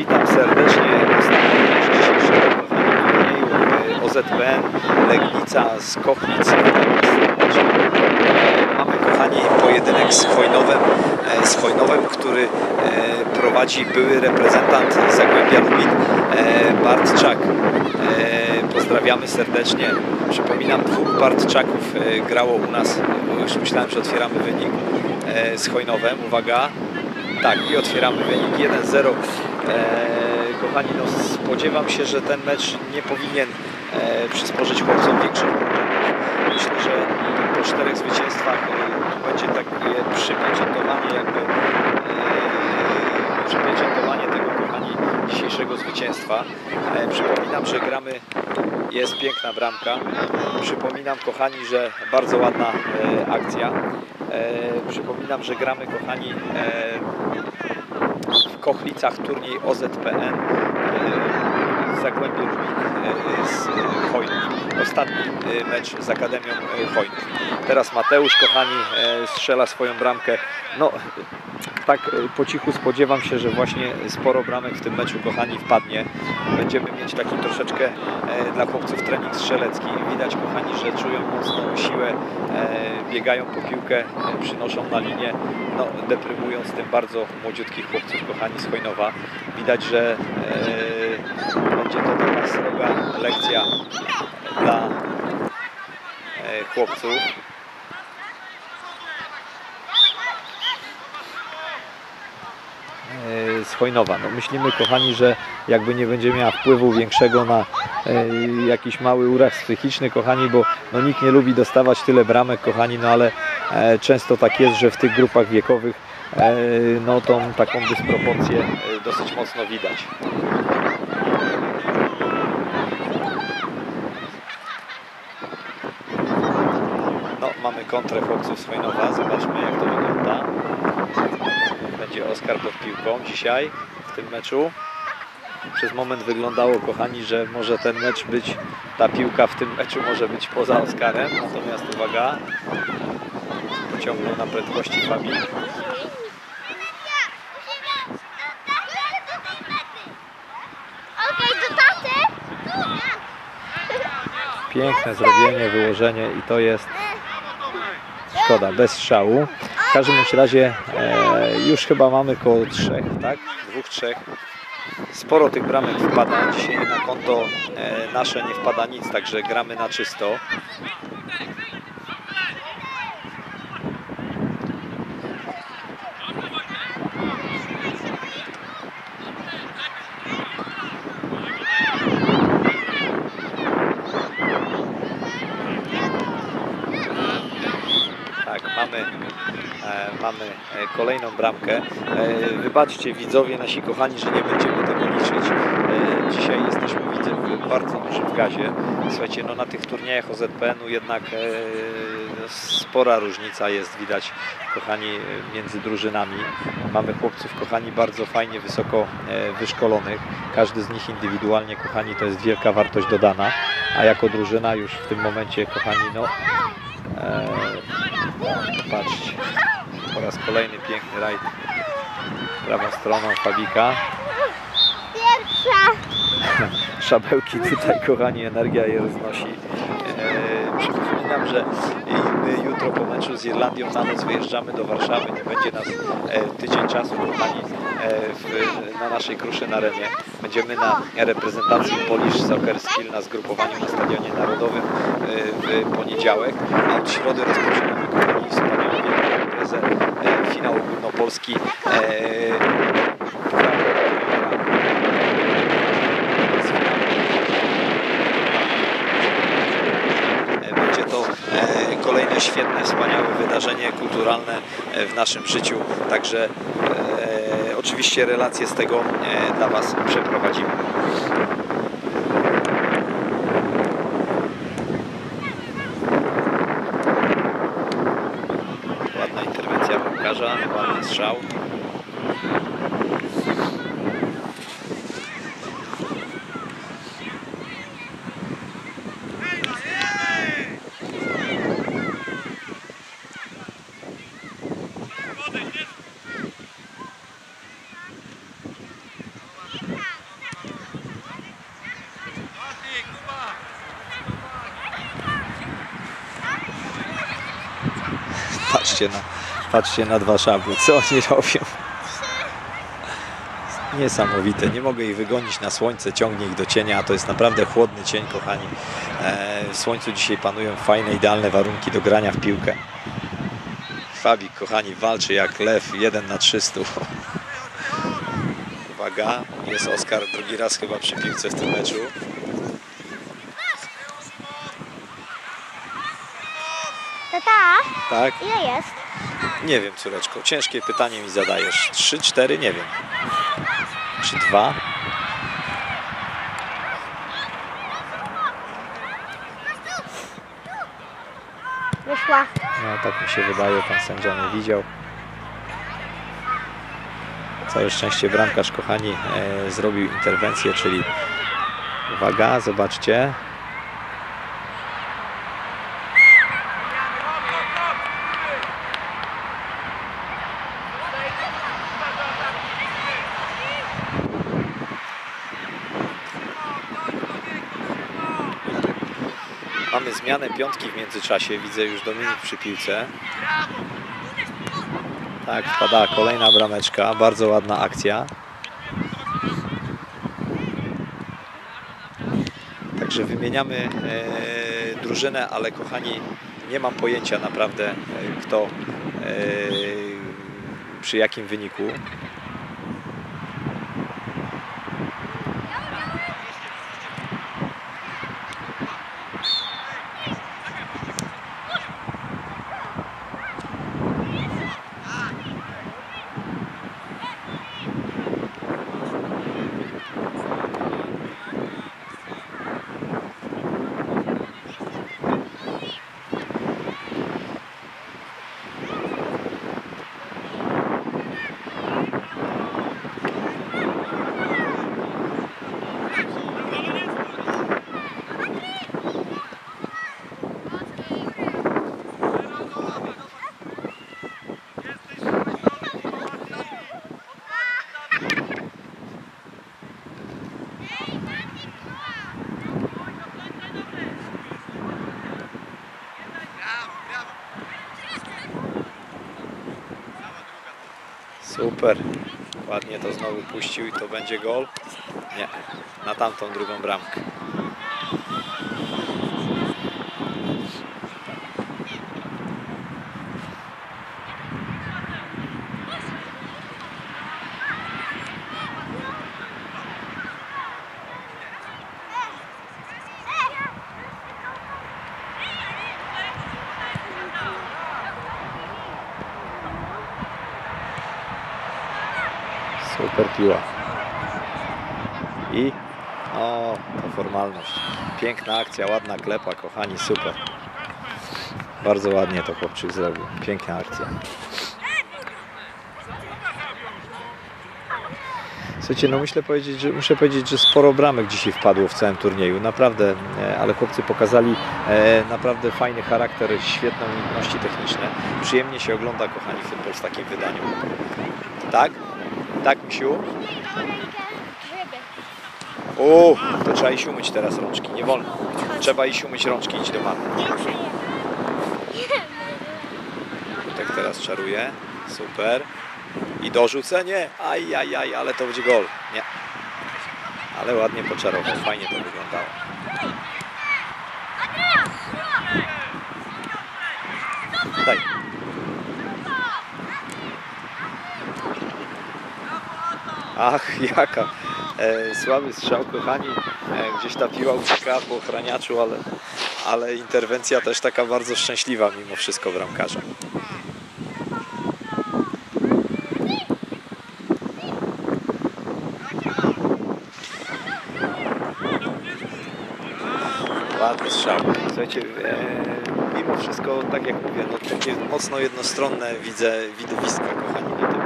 Witam serdecznie. Mecz dzisiejszego Legnica z Kochnic. Mamy, kochani, pojedynek z Chojnowem, e, z Chojnowem, który e, prowadzi były reprezentant Zagłębia Lubin, e, Bartczak. Pozdrawiamy serdecznie. Przypominam, dwóch Bartczaków grało u nas. Już myślałem, że otwieramy wynik z Chojnowem. Uwaga. Tak, i otwieramy wynik 1-0. E, kochani, no spodziewam się, że ten mecz nie powinien e, przysporzyć chłopcom większych. Myślę, że po czterech zwycięstwach e, będzie takie przypieczętowanie jakby przypieczętowanie tego, kochani, dzisiejszego zwycięstwa. Przypominam, że gramy, jest piękna bramka. Przypominam, kochani, że bardzo ładna akcja. Przypominam, że gramy, kochani, Kochlicach turniej OZPN e, Zagłębie Lubin e, z e, Chojnów. Ostatni e, mecz z Akademią e, Chojnów. Teraz Mateusz, kochani, e, strzela swoją bramkę. No, tak e, po cichu spodziewam się, że właśnie sporo bramek w tym meczu, kochani, wpadnie. Będziemy mieć taki troszeczkę e, dla chłopców trening strzelecki. Widać, kochani, że czują mocną siłę, e, biegają po piłkę, przynoszą na linię, no, deprymując tym bardzo młodziutkich chłopców, kochani, z Chojnowa. Widać, że będzie to taka sroga lekcja dla chłopców. Z Chojnowa. No myślimy, kochani, że jakby nie będzie miała wpływu większego na e, jakiś mały uraz psychiczny, kochani, bo no, nikt nie lubi dostawać tyle bramek, kochani, no ale e, często tak jest, że w tych grupach wiekowych e, no tą taką dysproporcję e, dosyć mocno widać. No, mamy kontrę chłopców z Chojnowa, zobaczmy jak to wygląda. Będzie Oskar pod piłką dzisiaj w tym meczu. Przez moment wyglądało, kochani, że może ten mecz być, ta piłka w tym meczu może być poza Oskarem. Natomiast uwaga, ciągnął na prędkości Fabi. Piękne zrobienie, wyłożenie i to jest szkoda, bez strzału. W każdym razie e, już chyba mamy koło trzech, tak? Dwóch, trzech. Sporo tych bramek wpada. Dzisiaj na konto e, nasze nie wpada nic, także gramy na czysto. Tak, mamy, e, mamy e, kolejną bramkę. E, wybaczcie widzowie nasi kochani, że nie będziemy tego liczyć. E, dzisiaj jesteśmy widzę w bardzo dużym gazie. Słuchajcie, no na tych turniejach OZPN-u jednak e, spora różnica jest widać kochani e, między drużynami. Mamy chłopców kochani bardzo fajnie, wysoko e, wyszkolonych. Każdy z nich indywidualnie kochani to jest wielka wartość dodana, a jako drużyna już w tym momencie kochani no e, Patrzcie, po raz kolejny piękny rajd prawą stroną Fabika. Pierwsza. Szabełki tutaj, kochani, energia je roznosi. E, przypominam, że my jutro po meczu z Irlandią na noc wyjeżdżamy do Warszawy. Nie będzie nas e, tydzień czasu, kochani, e, na naszej Kruszy na Arenie. Będziemy na reprezentacji Polish Soccer Skill na zgrupowaniu na Stadionie Narodowym w poniedziałek, a od środy rozpoczynamy ogólnopolski. E, Będzie to e, kolejne świetne, wspaniałe wydarzenie kulturalne e, w naszym życiu. Także oczywiście relacje z tego dla Was przeprowadzimy. Ładna interwencja ładny strzał. Patrzcie na, patrzcie na dwa szabły, co oni robią. Niesamowite, nie mogę ich wygonić na słońce, ciągnie ich do cienia, a to jest naprawdę chłodny cień, kochani. E, w słońcu dzisiaj panują fajne, idealne warunki do grania w piłkę. Fabik, kochani, walczy jak lew, 1 na 300. Uwaga, jest Oskar drugi raz chyba przy piłce w tym meczu. Tak? ile jest? Nie wiem, córeczko. Ciężkie pytanie mi zadajesz. 3, 4, nie wiem. Czy 2? Wyszła. No tak mi się wydaje, pan sędzia nie widział. Całe szczęście bramkarz, kochani, e, zrobił interwencję, czyli uwaga, zobaczcie. Mamy zmianę piątki w międzyczasie. Widzę już Dominik przy piłce. Tak, wpada kolejna brameczka. Bardzo ładna akcja. Także wymieniamy e, drużynę, ale kochani, nie mam pojęcia naprawdę, e, kto e, przy jakim wyniku. Super. Ładnie to znowu puścił i to będzie gol. Nie, na tamtą drugą bramkę. Super piła. I o, to formalność. Piękna akcja, ładna klepa, kochani, super. Bardzo ładnie to chłopczyk zrobił. Piękna akcja. Słuchajcie, no myślę powiedzieć, że, muszę powiedzieć, że sporo bramek dzisiaj wpadło w całym turnieju. Naprawdę, e, ale chłopcy pokazali e, naprawdę fajny charakter, świetne umiejętności techniczne. Przyjemnie się ogląda, kochani, futbol w takim wydaniu. Tak? Tak, misiu? O, to trzeba iść umyć teraz rączki, nie wolno. Trzeba iść umyć rączki, idź do mamy. Tak teraz czaruje, super. I dorzucenie, aj, aj, aj, ale to będzie gol. Nie. Ale ładnie poczarował, fajnie to wyglądało. Ach, jaka e, słaby strzał, kochani. E, gdzieś ta piła ucieka po ochraniaczu, ale, ale interwencja też taka bardzo szczęśliwa mimo wszystko bramkarza. Ładny strzał. Słuchajcie, e, mimo wszystko, tak jak mówię, no, takie mocno jednostronne widzę widowiska, kochani, na tym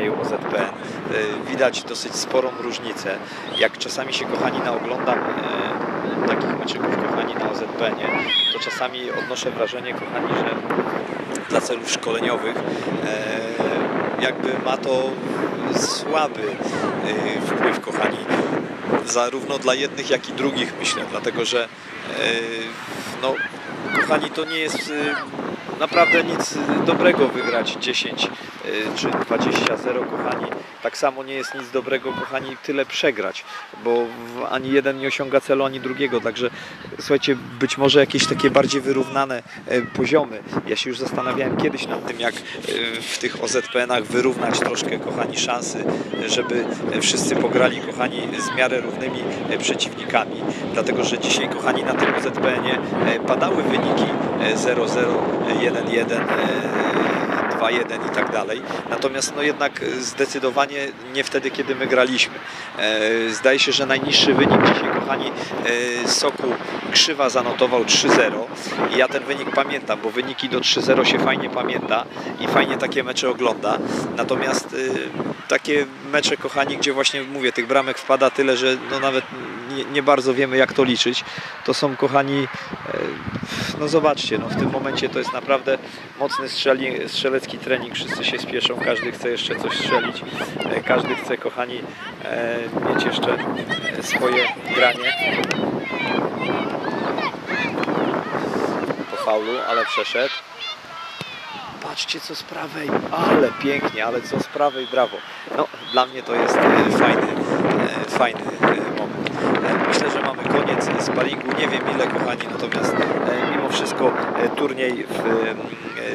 turnieju OZPN. E, widać dosyć sporą różnicę. Jak czasami się, kochani, naoglądam e, takich meczyków, kochani, na OZPN-ie, to czasami odnoszę wrażenie, kochani, że dla celów szkoleniowych e, jakby ma to słaby wpływ, kochani, zarówno dla jednych, jak i drugich, myślę, dlatego że no, kochani, to nie jest naprawdę nic dobrego wygrać 10 y, czy 20-0, kochani. Tak samo nie jest nic dobrego, kochani, tyle przegrać, bo ani jeden nie osiąga celu, ani drugiego. Także słuchajcie, być może jakieś takie bardziej wyrównane e, poziomy. Ja się już zastanawiałem kiedyś nad tym, jak e, w tych OZPN-ach wyrównać troszkę, kochani, szansy, żeby wszyscy pograli, kochani, z miarę równymi przeciwnikami. Dlatego, że dzisiaj, kochani, na tym OZPN-ie padały wyniki e, 0-0, e, 1-1, e, 2-1 i tak dalej. Natomiast no jednak e, zdecydowanie nie wtedy, kiedy my graliśmy. E, Zdaje się, że najniższy wynik dzisiaj, kochani, e, Soku Krzywa zanotował 3-0 i ja ten wynik pamiętam, bo wyniki do 3-0 się fajnie pamięta i fajnie takie mecze ogląda. Natomiast takie mecze, kochani, gdzie właśnie mówię, tych bramek wpada tyle, że no nawet nie, nie bardzo wiemy jak to liczyć, to są, kochani, e, no zobaczcie, no w tym momencie to jest naprawdę mocny strzeli, strzelecki trening, wszyscy się spieszą, każdy chce jeszcze coś strzelić, e, każdy chce, kochani, e, mieć jeszcze swoje granie. Po faulu, ale przeszedł. Patrzcie co z prawej, ale pięknie, ale co z prawej, brawo. No, dla mnie to jest fajny, fajny moment. Myślę, że mamy koniec sparingu, nie wiem ile kochani, natomiast e, mimo wszystko e, turniej w,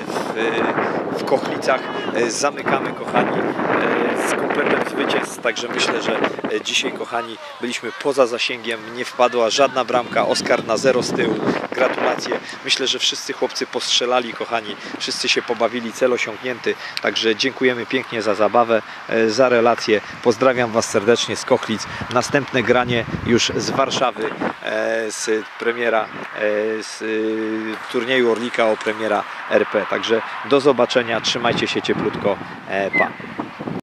w, w Kochlicach. E, zamykamy kochani e, z kompletem zwycięstw, także myślę, że e, dzisiaj kochani byliśmy poza zasięgiem, nie wpadła żadna bramka, Oskar na zero z tyłu, gratulacje. Myślę, że wszyscy chłopcy postrzelali kochani, wszyscy się pobawili, cel osiągnięty, także dziękujemy pięknie za zabawę, za relację, pozdrawiam Was serdecznie z Kochlic, następne granie już z Warszawy, z premiera, z turnieju Orlika o premiera RP, także do zobaczenia, trzymajcie się cieplutko, e, pa.